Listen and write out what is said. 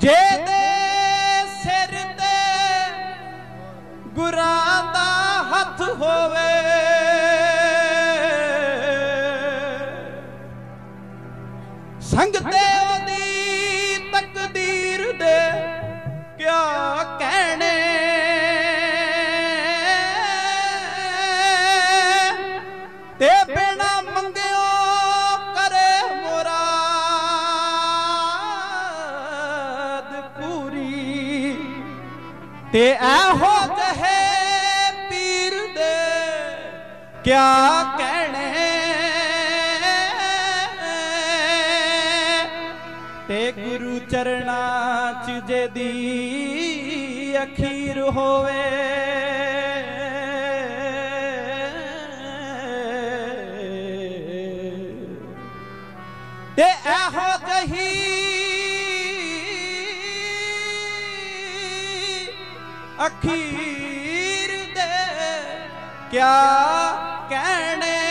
ਜੇ ਦੇ ਸਿਰ ਤੇ ਗੁਰਾਂ ਦਾ ਹੱਥ ਹੋਵੇ ਸੰਗ ਤੇ ਉਹਦੀ ਤਕਦੀਰ ਦੇ ਕਿਆ ਕਹਿਣੇ? ਤੇ ਤੇ ਇਹੋ ਜਹੇ ਪੀਰ ਦੇ। ਕਿਆ ਕਹਿਣੇ ਤੇ ਗੁਰੂ ਚਰਨਾਂ ਚ ਜੇ ਦੀ ਅਖੀਰ ਹੋਵੇ। ਤੇ ਇਹੋ ਜਹੀ ਅਖੀਰ ਦੇ ਕਿਆ ਕਹਿਣੇ